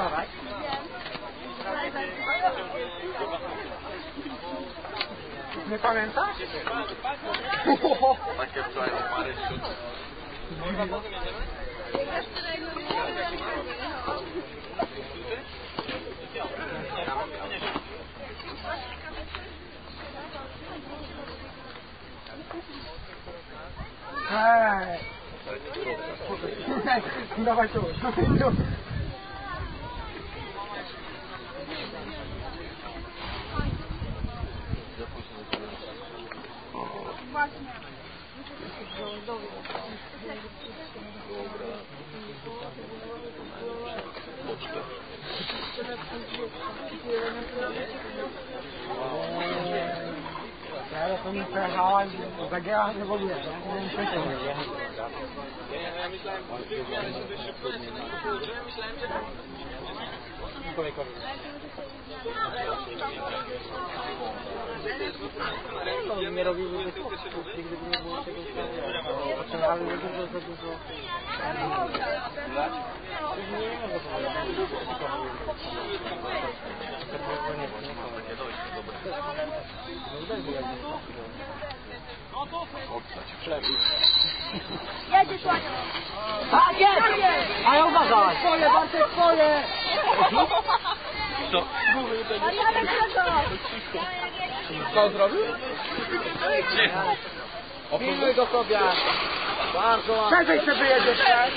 wczoraj. Nie pamiętasz? Takie wczoraj na Marysiu. Ej. Dawaj tu. Tu. Ja to mi przejechała i zagięła się w ogóle. Nie wiem, To nie robiłby kłopotów, gdyby nie było tego sprawy. Potrzebowały za dużo, za dużo. Nie wiem, co powiedzieć. Jedzie Słania. Tak jest! A ja uważaj! Twoje, Bartek, twoje! Kogo. Co zrobił? Pilnuj go sobie! Bardzo ładnie. Szerzej sobie jedziesz, tak?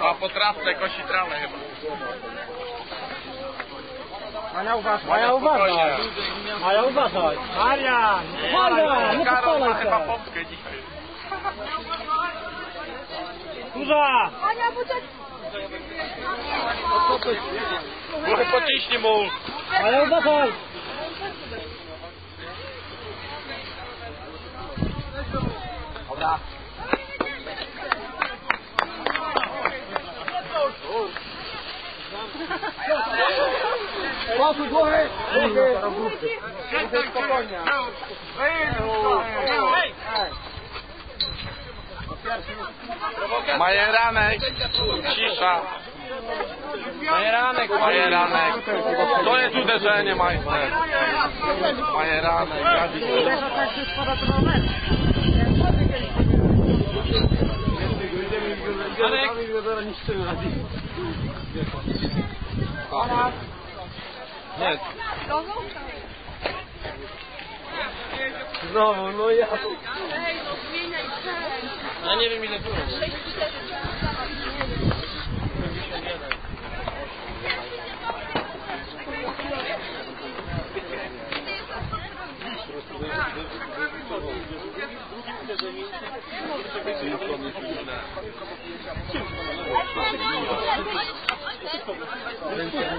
A po trawce kosi trawę chyba. Maja uważaj. Maja, uważaj. Maja uważaj. Maria! Maria! Nie Karol ma podpalaj chyba się! popkę dzisiaj. Kurza! Ania, buczek. Może pociśnij mu. Maja uważaj! Dobra. Pasuj głowy! Spokojnie. Majeranek. Cisza. Majeranek, Majeranek. To jest uderzenie, majster. Majeranek. Radzi Nie, Znowu, no ja. ja nie wiem ile było. Ania,